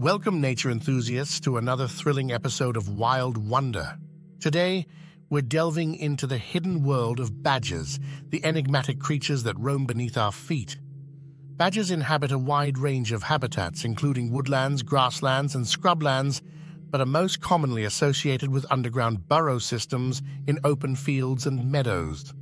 Welcome, nature enthusiasts, to another thrilling episode of Wild Wonder. Today, we're delving into the hidden world of badgers, the enigmatic creatures that roam beneath our feet. Badgers inhabit a wide range of habitats, including woodlands, grasslands, and scrublands, but are most commonly associated with underground burrow systems in open fields and meadows.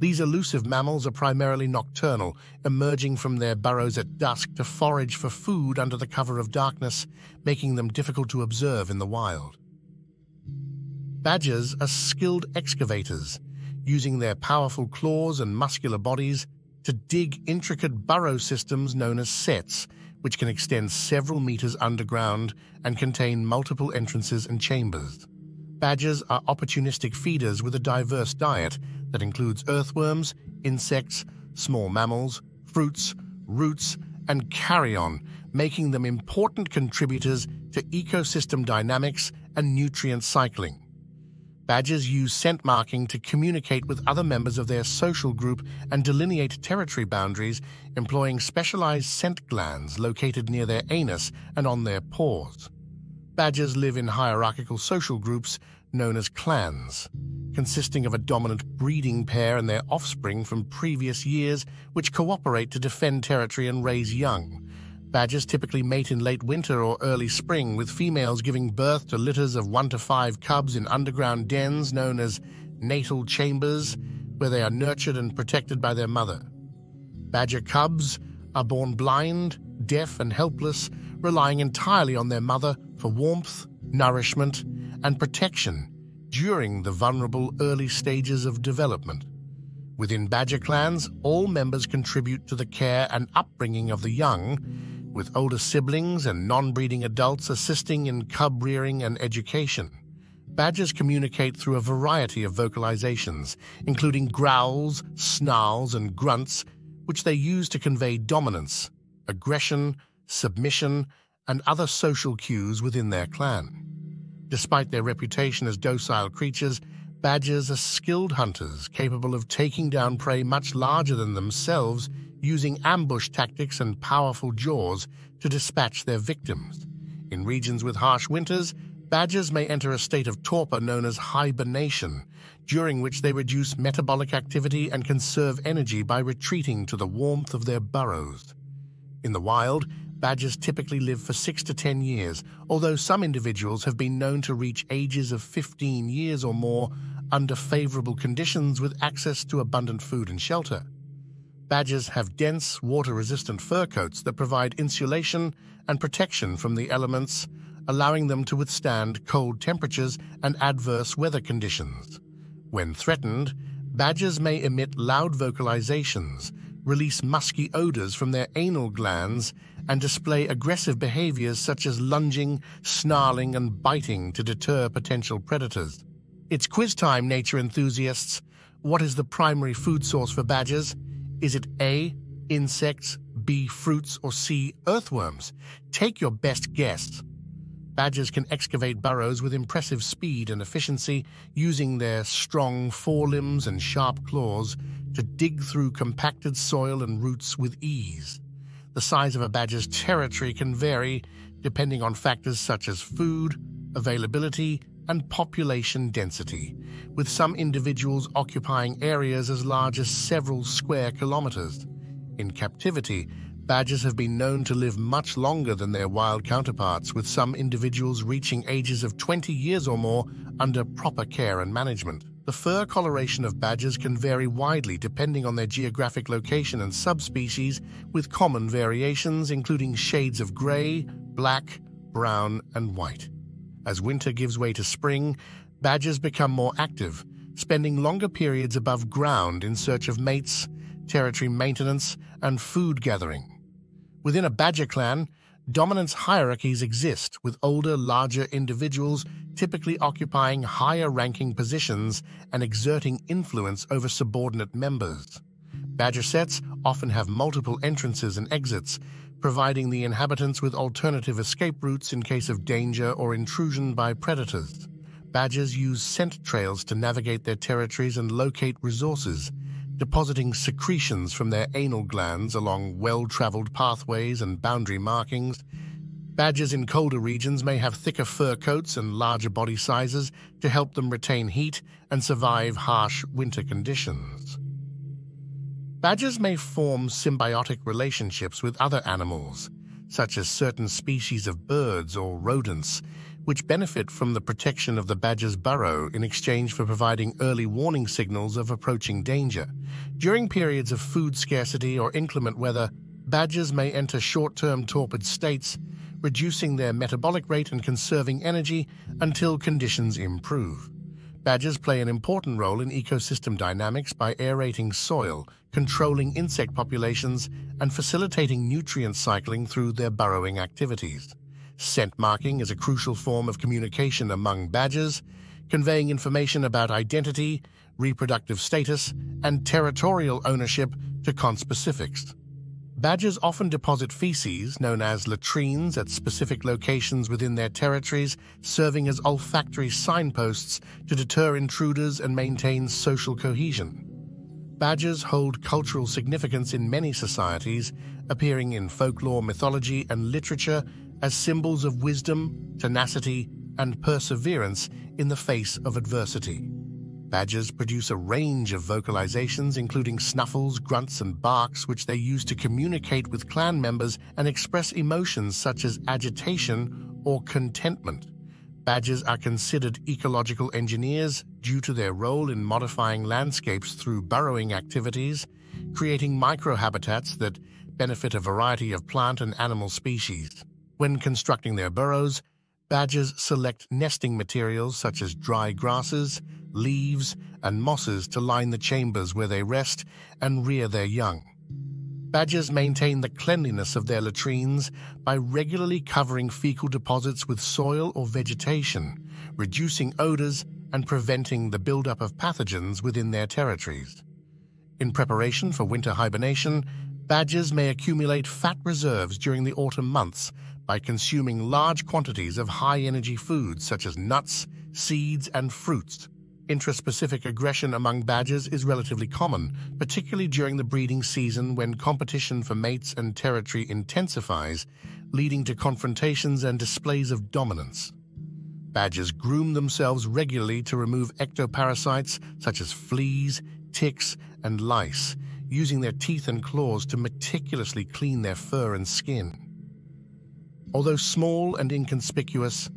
These elusive mammals are primarily nocturnal, emerging from their burrows at dusk to forage for food under the cover of darkness, making them difficult to observe in the wild. Badgers are skilled excavators, using their powerful claws and muscular bodies to dig intricate burrow systems known as setts, which can extend several meters underground and contain multiple entrances and chambers. Badgers are opportunistic feeders with a diverse diet that includes earthworms, insects, small mammals, fruits, roots, and carrion, making them important contributors to ecosystem dynamics and nutrient cycling. Badgers use scent marking to communicate with other members of their social group and delineate territory boundaries, employing specialized scent glands located near their anus and on their paws. Badgers live in hierarchical social groups known as clans, consisting of a dominant breeding pair and their offspring from previous years, which cooperate to defend territory and raise young. Badgers typically mate in late winter or early spring, with females giving birth to litters of one to five cubs in underground dens known as natal chambers, where they are nurtured and protected by their mother. Badger cubs are born blind, deaf, and helpless, relying entirely on their mother for warmth, nourishment, and protection during the vulnerable early stages of development. Within badger clans, all members contribute to the care and upbringing of the young, with older siblings and non-breeding adults assisting in cub rearing and education. Badgers communicate through a variety of vocalizations, including growls, snarls, and grunts, which they use to convey dominance, aggression, submission, and other social cues within their clan. Despite their reputation as docile creatures, badgers are skilled hunters capable of taking down prey much larger than themselves using ambush tactics and powerful jaws to dispatch their victims. In regions with harsh winters, badgers may enter a state of torpor known as hibernation, during which they reduce metabolic activity and conserve energy by retreating to the warmth of their burrows. In the wild, badgers typically live for 6 to 10 years, although some individuals have been known to reach ages of 15 years or more under favorable conditions with access to abundant food and shelter. Badgers have dense, water-resistant fur coats that provide insulation and protection from the elements, allowing them to withstand cold temperatures and adverse weather conditions. When threatened, badgers may emit loud vocalizations, release musky odors from their anal glands, and display aggressive behaviors such as lunging, snarling, and biting to deter potential predators. It's quiz time, nature enthusiasts. What is the primary food source for badgers? Is it A, insects, B, fruits, or C, earthworms? Take your best guess. Badgers can excavate burrows with impressive speed and efficiency, using their strong forelimbs and sharp claws to dig through compacted soil and roots with ease. The size of a badger's territory can vary depending on factors such as food, availability, and population density, with some individuals occupying areas as large as several square kilometers. In captivity, Badgers have been known to live much longer than their wild counterparts, with some individuals reaching ages of 20 years or more under proper care and management. The fur coloration of badgers can vary widely depending on their geographic location and subspecies, with common variations including shades of gray, black, brown, and white. As winter gives way to spring, badgers become more active, spending longer periods above ground in search of mates, territory maintenance, and food gathering. Within a badger clan, dominance hierarchies exist, with older, larger individuals typically occupying higher ranking positions and exerting influence over subordinate members. Badger setts often have multiple entrances and exits, providing the inhabitants with alternative escape routes in case of danger or intrusion by predators. Badgers use scent trails to navigate their territories and locate resources, depositing secretions from their anal glands along well-traveled pathways and boundary markings. Badgers in colder regions may have thicker fur coats and larger body sizes to help them retain heat and survive harsh winter conditions. Badgers may form symbiotic relationships with other animals, such as certain species of birds or rodents, which benefit from the protection of the badger's burrow in exchange for providing early warning signals of approaching danger. During periods of food scarcity or inclement weather, badgers may enter short-term torpid states reducing their metabolic rate and conserving energy until conditions improve. Badgers play an important role in ecosystem dynamics by aerating soil, controlling insect populations, and facilitating nutrient cycling through their burrowing activities. Scent marking is a crucial form of communication among badgers, conveying information about identity, reproductive status, and territorial ownership to conspecifics. Badgers often deposit feces, known as latrines, at specific locations within their territories, serving as olfactory signposts to deter intruders and maintain social cohesion. Badgers hold cultural significance in many societies, appearing in folklore, mythology, and literature as symbols of wisdom, tenacity, and perseverance in the face of adversity. Badgers produce a range of vocalizations, including snuffles, grunts, and barks, which they use to communicate with clan members and express emotions such as agitation or contentment. Badgers are considered ecological engineers due to their role in modifying landscapes through burrowing activities, creating microhabitats that benefit a variety of plant and animal species. When constructing their burrows, badgers select nesting materials such as dry grasses, leaves, and mosses to line the chambers where they rest and rear their young. Badgers maintain the cleanliness of their latrines by regularly covering fecal deposits with soil or vegetation, reducing odors and preventing the buildup of pathogens within their territories. In preparation for winter hibernation, badgers may accumulate fat reserves during the autumn months by consuming large quantities of high-energy foods such as nuts, seeds, and fruits. Intraspecific aggression among badgers is relatively common, particularly during the breeding season when competition for mates and territory intensifies, leading to confrontations and displays of dominance. Badgers groom themselves regularly to remove ectoparasites such as fleas, ticks, and lice, using their teeth and claws to meticulously clean their fur and skin. Although small and inconspicuous,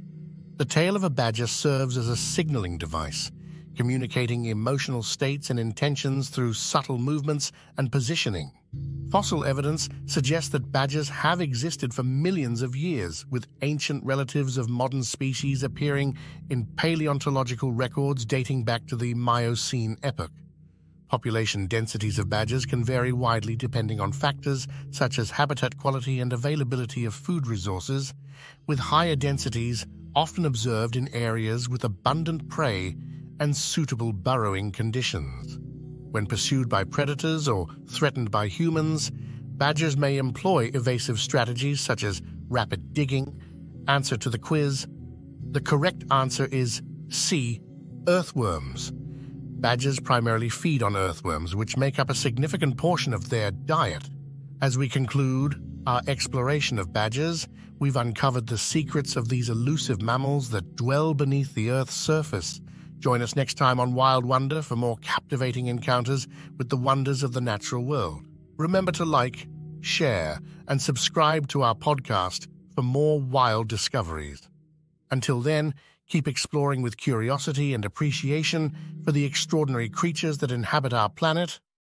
the tail of a badger serves as a signaling device, communicating emotional states and intentions through subtle movements and positioning. Fossil evidence suggests that badgers have existed for millions of years, with ancient relatives of modern species appearing in paleontological records dating back to the Miocene epoch. Population densities of badgers can vary widely depending on factors such as habitat quality and availability of food resources, with higher densities often observed in areas with abundant prey and suitable burrowing conditions. When pursued by predators or threatened by humans, badgers may employ evasive strategies such as rapid digging. Answer to the quiz. The correct answer is C. Earthworms. Badgers primarily feed on earthworms, which make up a significant portion of their diet. As we conclude our exploration of badgers, we've uncovered the secrets of these elusive mammals that dwell beneath the Earth's surface Join us next time on Wild Wonder for more captivating encounters with the wonders of the natural world. Remember to like, share, and subscribe to our podcast for more wild discoveries. Until then, keep exploring with curiosity and appreciation for the extraordinary creatures that inhabit our planet